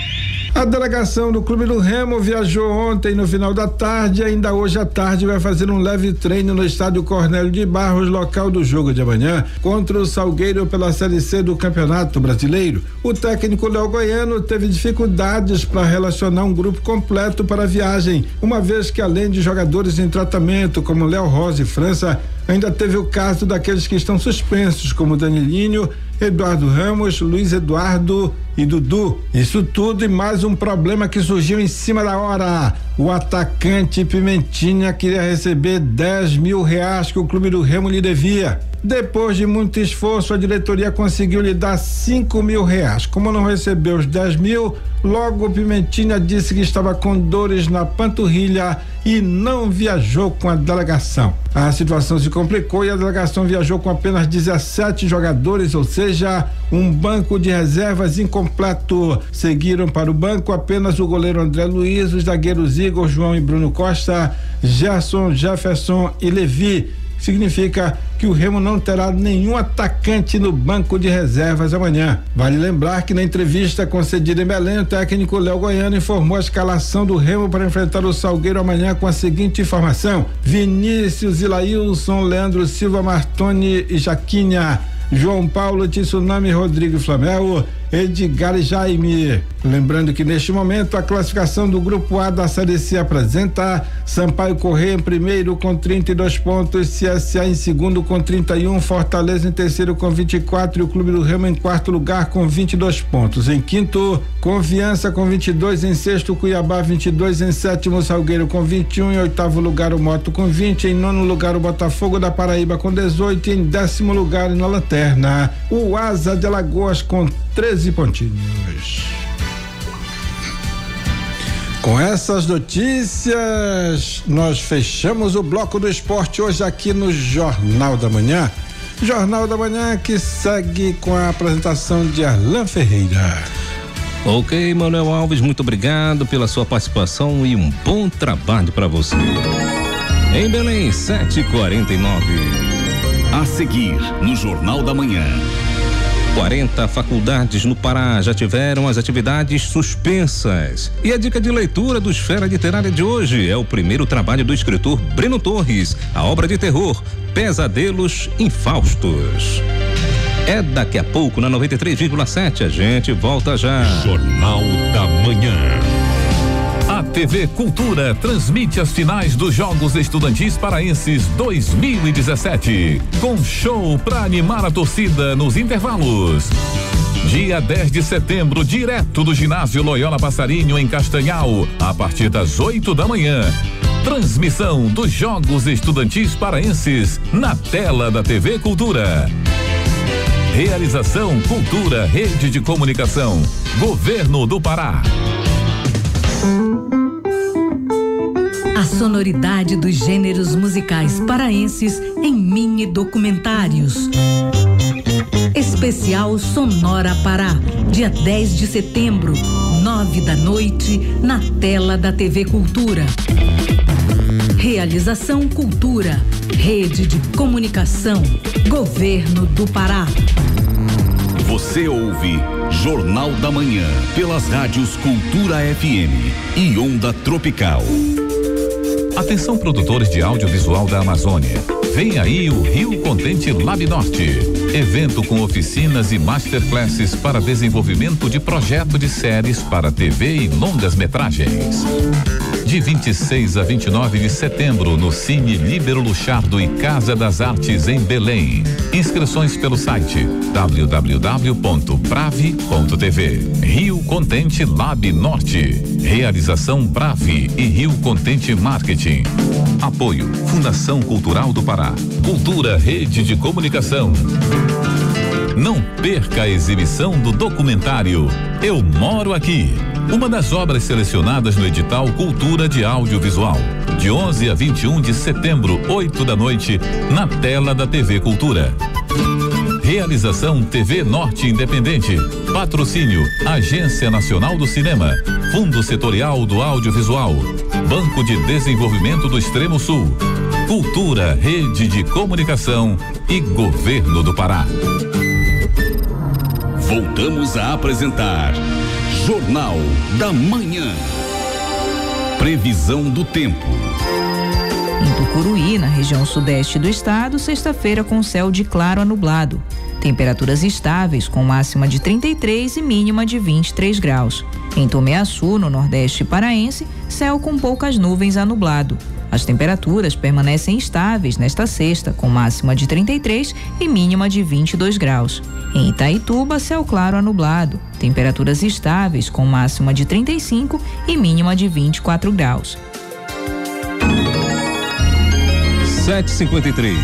a delegação do Clube do Remo viajou ontem no final da tarde e ainda hoje à tarde vai fazer um leve treino no estádio Cornélio de Barros, local do jogo de amanhã, contra o Salgueiro pela Série C do Campeonato Brasileiro. O técnico Léo Goiano teve dificuldades para relacionar um grupo completo para a viagem, uma vez que além de jogadores em tratamento como Léo Rosa e França, ainda teve o caso daqueles que estão suspensos, como Danilinho Eduardo Ramos, Luiz Eduardo e Dudu. Isso tudo e mais um problema que surgiu em cima da hora. O atacante Pimentinha queria receber 10 mil reais que o clube do Remo lhe devia. Depois de muito esforço, a diretoria conseguiu lhe dar 5 mil reais. Como não recebeu os 10 mil, logo Pimentinha disse que estava com dores na panturrilha e não viajou com a delegação. A situação se complicou e a delegação viajou com apenas 17 jogadores, ou seja, um banco de reservas incompleto. Seguiram para o banco apenas o goleiro André Luiz, os zagueiros Igor, João e Bruno Costa, Gerson, Jefferson e Levi significa que o Remo não terá nenhum atacante no banco de reservas amanhã. Vale lembrar que na entrevista concedida em Belém, o técnico Léo Goiano informou a escalação do Remo para enfrentar o Salgueiro amanhã com a seguinte informação: Vinícius, Ilailson, Leandro Silva, Martoni e Jaquinha. João Paulo, Tsunami, Rodrigo Flamel, Edgar Jaime. Lembrando que neste momento a classificação do grupo A da Série C apresenta Sampaio Correia em primeiro com 32 pontos, CSA em segundo com 31, Fortaleza em terceiro com 24 e o Clube do Remo em quarto lugar com 22 pontos. Em quinto, Confiança com 22, em sexto, Cuiabá 22, em sétimo, Salgueiro com 21, em oitavo lugar, o Moto com 20, em nono lugar, o Botafogo da Paraíba com 18, e em décimo lugar, na lanterna, o Asa de Alagoas com 13 pontinhos. Com essas notícias, nós fechamos o bloco do esporte hoje aqui no Jornal da Manhã. Jornal da Manhã que segue com a apresentação de Arlan Ferreira. Ok, Manuel Alves, muito obrigado pela sua participação e um bom trabalho para você. Em Belém, 749. A seguir, no Jornal da Manhã. 40 faculdades no Pará já tiveram as atividades suspensas. E a dica de leitura do Esfera Literária de hoje é o primeiro trabalho do escritor Breno Torres, a obra de terror Pesadelos Infaustos. É daqui a pouco na 93,7. A gente volta já. Jornal da Manhã. TV Cultura transmite as finais dos Jogos Estudantis Paraenses 2017, com show para animar a torcida nos intervalos. Dia 10 de setembro, direto do ginásio Loyola Passarinho em Castanhal, a partir das 8 da manhã. Transmissão dos Jogos Estudantis Paraenses na tela da TV Cultura. Realização Cultura, Rede de Comunicação, Governo do Pará. A sonoridade dos gêneros musicais paraenses em mini documentários. Especial Sonora Pará, dia 10 de setembro, nove da noite, na tela da TV Cultura. Realização Cultura, Rede de Comunicação, Governo do Pará. Você ouve Jornal da Manhã pelas rádios Cultura FM e Onda Tropical. Atenção produtores de audiovisual da Amazônia. Vem aí o Rio Contente Lab Norte. Evento com oficinas e masterclasses para desenvolvimento de projeto de séries para TV e longas metragens. De 26 a 29 de setembro no Cine Líbero Luchardo e Casa das Artes em Belém. Inscrições pelo site www.brave.tv. Rio Contente Lab Norte. Realização Brave e Rio Contente Marketing. Apoio Fundação Cultural do Pará. Cultura Rede de Comunicação. Não perca a exibição do documentário Eu Moro Aqui. Uma das obras selecionadas no edital Cultura de Audiovisual. De 11 a 21 de setembro, 8 da noite, na tela da TV Cultura. Realização TV Norte Independente. Patrocínio Agência Nacional do Cinema. Fundo Setorial do Audiovisual. Banco de Desenvolvimento do Extremo Sul. Cultura, Rede de Comunicação e Governo do Pará. Voltamos a apresentar Jornal da Manhã. Previsão do tempo. Em Tucuruí, na região sudeste do estado, sexta-feira com céu de claro a nublado. Temperaturas estáveis com máxima de 33 e mínima de 23 graus. Em Tomeaçu, no nordeste paraense, céu com poucas nuvens a nublado. As temperaturas permanecem estáveis nesta sexta, com máxima de 33 e mínima de 22 graus. Em Itaituba, céu claro a nublado. Temperaturas estáveis com máxima de 35 e mínima de 24 graus. 753.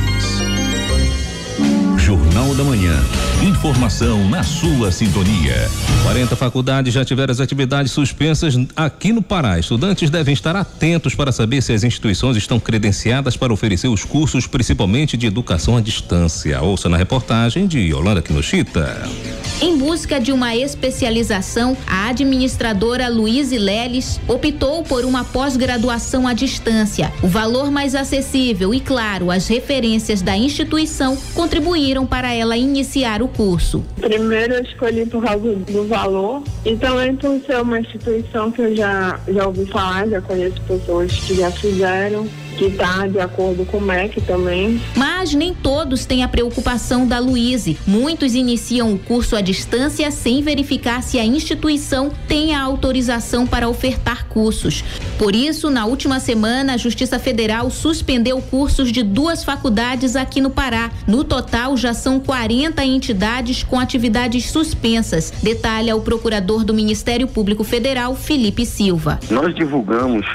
Jornal da Manhã. Informação na sua sintonia. 40 faculdades já tiveram as atividades suspensas aqui no Pará. Estudantes devem estar atentos para saber se as instituições estão credenciadas para oferecer os cursos, principalmente de educação à distância. Ouça na reportagem de Yolanda Quinochita. Em busca de uma especialização, a administradora Luíse Leles optou por uma pós-graduação à distância. O valor mais acessível e, claro, as referências da instituição contribuíram para ela iniciar o curso. Primeiro eu escolhi por causa do valor e também por ser uma instituição que eu já, já ouvi falar, já conheço pessoas que já fizeram que está de acordo com o MEC também. Mas nem todos têm a preocupação da Luíse. Muitos iniciam o curso à distância sem verificar se a instituição tem a autorização para ofertar cursos. Por isso, na última semana, a Justiça Federal suspendeu cursos de duas faculdades aqui no Pará. No total, já são 40 entidades com atividades suspensas, detalha o procurador do Ministério Público Federal, Felipe Silva. Nós divulgamos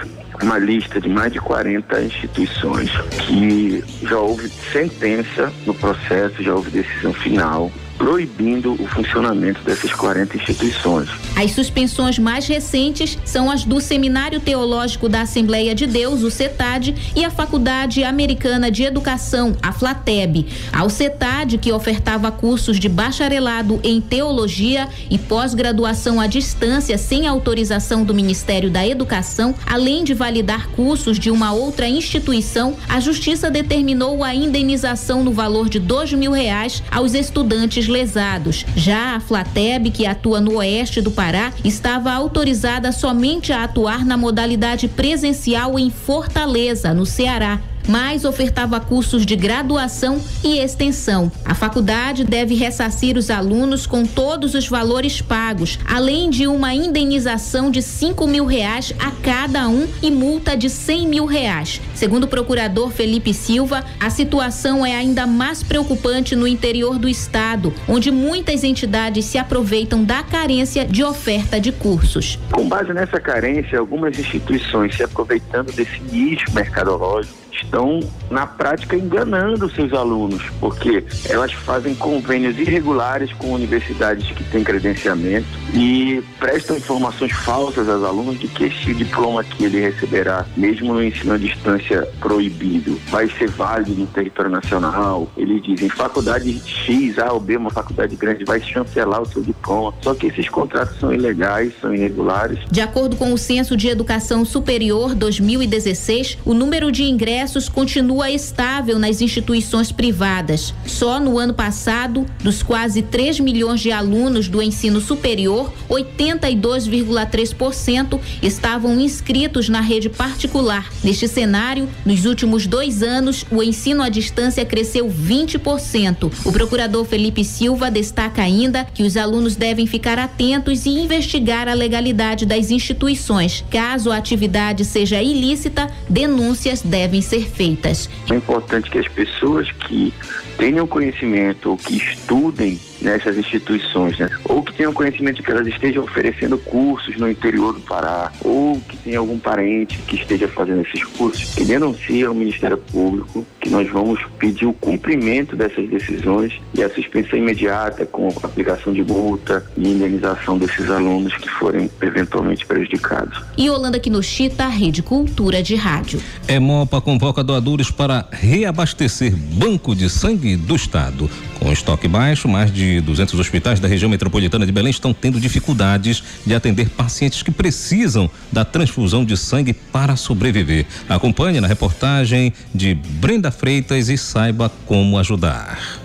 uma lista de mais de 40 instituições que já houve sentença no processo, já houve decisão final proibindo o funcionamento dessas 40 instituições. As suspensões mais recentes são as do Seminário Teológico da Assembleia de Deus, o CETAD, e a Faculdade Americana de Educação, a FLATEB. Ao CETAD, que ofertava cursos de bacharelado em teologia e pós-graduação à distância sem autorização do Ministério da Educação, além de validar cursos de uma outra instituição, a Justiça determinou a indenização no valor de dois mil reais aos estudantes lesados. Já a Flateb, que atua no oeste do Pará, estava autorizada somente a atuar na modalidade presencial em Fortaleza, no Ceará mas ofertava cursos de graduação e extensão. A faculdade deve ressarcir os alunos com todos os valores pagos, além de uma indenização de cinco mil reais a cada um e multa de cem mil reais. Segundo o procurador Felipe Silva, a situação é ainda mais preocupante no interior do estado, onde muitas entidades se aproveitam da carência de oferta de cursos. Com base nessa carência, algumas instituições se aproveitando desse nicho mercadológico estão, na prática, enganando seus alunos, porque elas fazem convênios irregulares com universidades que têm credenciamento e prestam informações falsas aos alunos de que este diploma que ele receberá, mesmo no ensino à distância proibido, vai ser válido no território nacional. Eles dizem faculdade X, A ou B, uma faculdade grande, vai chancelar o seu diploma. Só que esses contratos são ilegais, são irregulares. De acordo com o Censo de Educação Superior 2016, o número de ingressos continua estável nas instituições privadas. Só no ano passado, dos quase 3 milhões de alunos do ensino superior, 82,3% estavam inscritos na rede particular. Neste cenário, nos últimos dois anos, o ensino à distância cresceu 20%. O procurador Felipe Silva destaca ainda que os alunos devem ficar atentos e investigar a legalidade das instituições. Caso a atividade seja ilícita, denúncias devem ser feitas. É importante que as pessoas que tenham conhecimento ou que estudem nessas instituições, né? ou que tenham conhecimento de que elas estejam oferecendo cursos no interior do Pará, ou que tenha algum parente que esteja fazendo esses cursos, que denuncie ao Ministério Público que nós vamos pedir o cumprimento dessas decisões e a suspensão imediata com a aplicação de multa e indenização desses alunos que forem eventualmente prejudicados. E Holanda Quinochita, Rede Cultura de Rádio. Emopa convoca doadores para reabastecer banco de sangue do Estado. Com estoque baixo, mais de 200 hospitais da região metropolitana de Belém estão tendo dificuldades de atender pacientes que precisam da transfusão de sangue para sobreviver. Acompanhe na reportagem de Brenda Freitas e saiba como ajudar.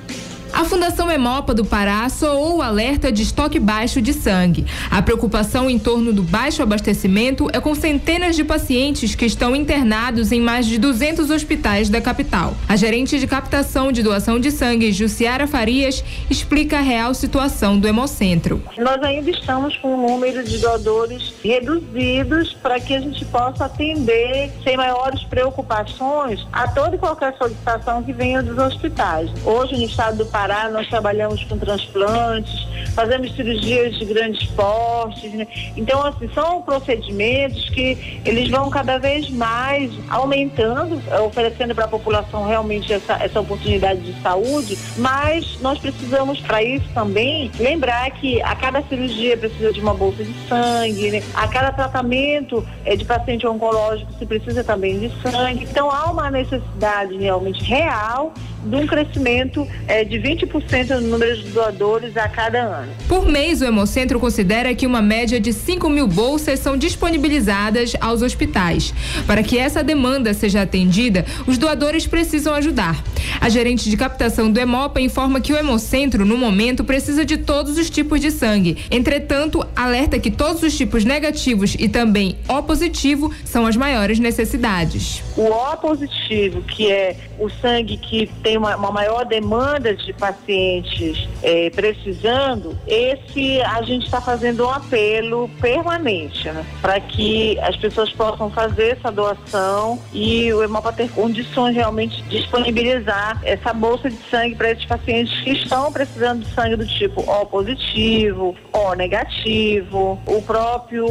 A Fundação Hemopa do Pará soou o alerta de estoque baixo de sangue. A preocupação em torno do baixo abastecimento é com centenas de pacientes que estão internados em mais de 200 hospitais da capital. A gerente de captação de doação de sangue, Jussiara Farias, explica a real situação do Hemocentro. Nós ainda estamos com um número de doadores reduzidos para que a gente possa atender sem maiores preocupações a toda e qualquer solicitação que venha dos hospitais. Hoje, no estado do Pará, Nós trabalhamos com transplantes, fazemos cirurgias de grandes portes, né? Então, assim, são procedimentos que eles vão cada vez mais aumentando, eh, oferecendo para a população realmente essa, essa oportunidade de saúde, mas nós precisamos, para isso também, lembrar que a cada cirurgia precisa de uma bolsa de sangue, né? a cada tratamento é, de paciente oncológico se precisa também de sangue. Então, há uma necessidade realmente real de um crescimento é, de 20% no número de doadores a cada ano. Por mês, o Hemocentro considera que uma média de 5 mil bolsas são disponibilizadas aos hospitais. Para que essa demanda seja atendida, os doadores precisam ajudar. A gerente de captação do Hemopa informa que o Hemocentro, no momento, precisa de todos os tipos de sangue. Entretanto, alerta que todos os tipos negativos e também O positivo são as maiores necessidades. O O positivo, que é o sangue que tem uma, uma maior demanda de pacientes é, precisando, esse a gente está fazendo um apelo permanente né, para que as pessoas possam fazer essa doação e o Hemopa ter condições realmente de disponibilizar essa bolsa de sangue para esses pacientes que estão precisando de sangue do tipo O positivo, O negativo, o próprio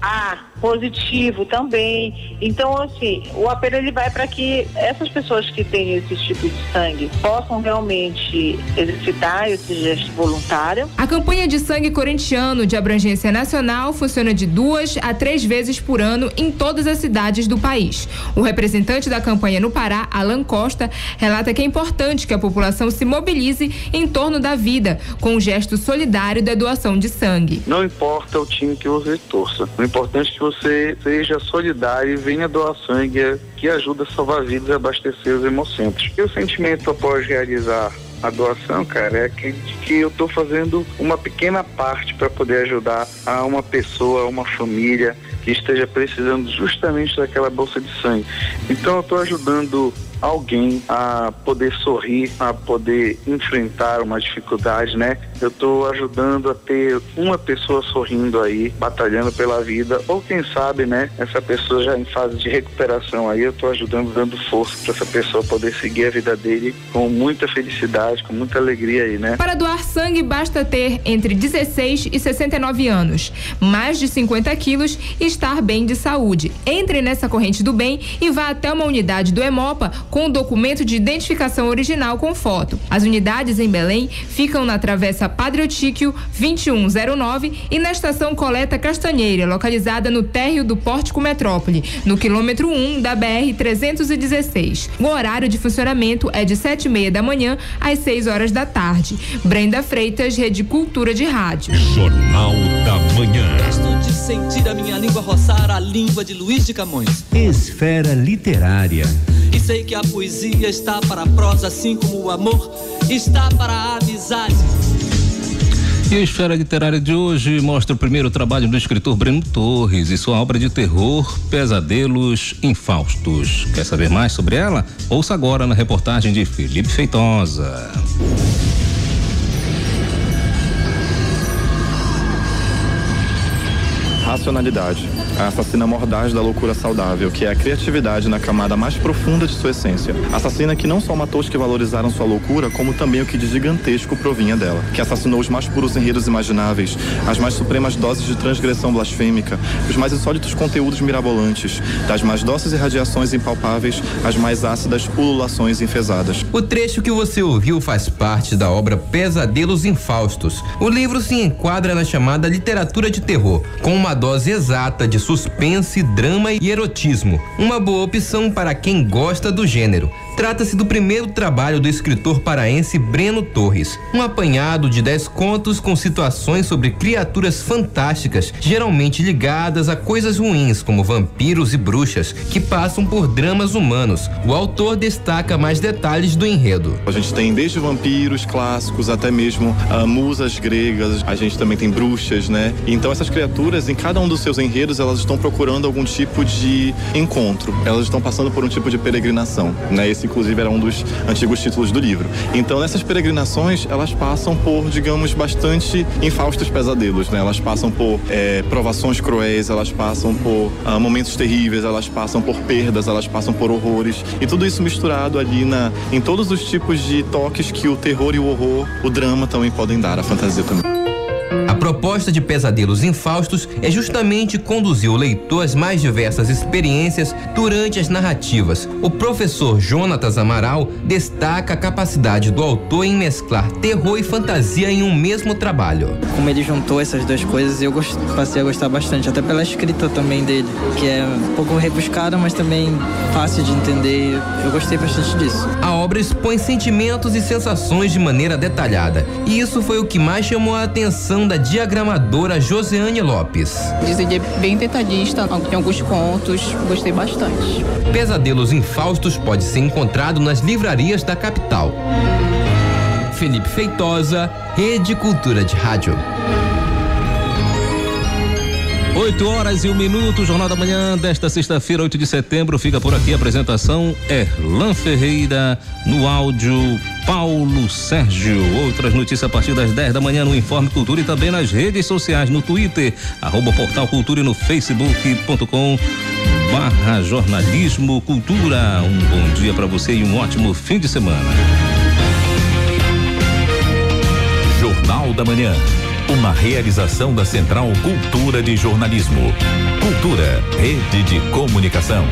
A positivo também. Então, assim, o apelo ele vai para que essas pessoas que têm esse tipo de sangue possam realmente exercitar esse gesto voluntário. A campanha de sangue corintiano de abrangência nacional funciona de duas a três vezes por ano em todas as cidades do país. O representante da campanha no Pará, Alan Costa, relata que é importante que a população se mobilize em torno da vida, com o gesto solidário da doação de sangue. Não importa o time que você torça, o importante é que você seja solidário e venha doar sangue que ajuda a salvar vidas e abastecer os hemocentros. E o sentimento após realizar a doação, cara, é aquele que eu estou fazendo uma pequena parte para poder ajudar a uma pessoa, a uma família que esteja precisando justamente daquela bolsa de sangue. Então eu estou ajudando alguém a poder sorrir, a poder enfrentar uma dificuldade, né? Eu estou ajudando a ter uma pessoa sorrindo aí, batalhando pela vida, ou quem sabe, né? Essa pessoa já em fase de recuperação aí, eu estou ajudando, dando força para essa pessoa poder seguir a vida dele com muita felicidade, com muita alegria aí, né? Para doar sangue basta ter entre 16 e 69 anos, mais de 50 quilos e estar bem de saúde. Entre nessa corrente do bem e vá até uma unidade do Hemopa com o documento de identificação original com foto. As unidades em Belém ficam na Travessa Padre Otíquio 2109 e na Estação Coleta Castanheira, localizada no térreo do Pórtico Metrópole, no quilômetro 1 da BR 316. O horário de funcionamento é de sete e meia da manhã às 6 horas da tarde. Brenda Freitas, Rede Cultura de Rádio. Jornal da Manhã. Gosto de sentir a minha língua roçar a língua de Luiz de Camões. Esfera Literária. Sei que a poesia está para a prosa, assim como o amor está para a amizade. E a esfera literária de hoje mostra o primeiro trabalho do escritor Breno Torres e sua obra de terror Pesadelos Infaustos. Quer saber mais sobre ela? Ouça agora na reportagem de Felipe Feitosa. Racionalidade assassina mordaz da loucura saudável, que é a criatividade na camada mais profunda de sua essência. Assassina que não só matou os que valorizaram sua loucura, como também o que de gigantesco provinha dela. Que assassinou os mais puros enredos imagináveis, as mais supremas doses de transgressão blasfêmica, os mais insólitos conteúdos mirabolantes, das mais doces irradiações impalpáveis às mais ácidas pululações enfesadas. O trecho que você ouviu faz parte da obra Pesadelos Infaustos. O livro se enquadra na chamada literatura de terror, com uma dose exata de suspense, drama e erotismo. Uma boa opção para quem gosta do gênero. Trata-se do primeiro trabalho do escritor paraense Breno Torres, um apanhado de dez contos com situações sobre criaturas fantásticas, geralmente ligadas a coisas ruins, como vampiros e bruxas, que passam por dramas humanos. O autor destaca mais detalhes do enredo. A gente tem desde vampiros clássicos até mesmo uh, musas gregas, a gente também tem bruxas, né? Então essas criaturas, em cada um dos seus enredos, elas estão procurando algum tipo de encontro, elas estão passando por um tipo de peregrinação, né? Esse inclusive era um dos antigos títulos do livro. Então, nessas peregrinações, elas passam por, digamos, bastante infaustos pesadelos, né? Elas passam por é, provações cruéis, elas passam por ah, momentos terríveis, elas passam por perdas, elas passam por horrores. E tudo isso misturado ali na, em todos os tipos de toques que o terror e o horror, o drama também podem dar, a fantasia também. Proposta de Pesadelos Infaustos é justamente conduzir o leitor às mais diversas experiências durante as narrativas. O professor Jonatas Amaral destaca a capacidade do autor em mesclar terror e fantasia em um mesmo trabalho. Como ele juntou essas duas coisas, eu passei a gostar bastante, até pela escrita também dele, que é um pouco rebuscada, mas também fácil de entender. Eu gostei bastante disso. A obra expõe sentimentos e sensações de maneira detalhada, e isso foi o que mais chamou a atenção da diagramadora Joseane Lopes. Ele é bem detalhista, tem alguns contos, gostei bastante. Pesadelos Infaustos pode ser encontrado nas livrarias da capital. Felipe Feitosa, Rede Cultura de Rádio. 8 horas e um minuto, Jornal da Manhã desta sexta-feira, 8 de setembro. Fica por aqui a apresentação Erlan Ferreira, no áudio Paulo Sérgio. Outras notícias a partir das 10 da manhã no Informe Cultura e também nas redes sociais, no Twitter, arroba Portal Cultura e no facebook.com barra jornalismo cultura. Um bom dia para você e um ótimo fim de semana. Jornal da Manhã. Uma realização da Central Cultura de Jornalismo. Cultura, rede de comunicação.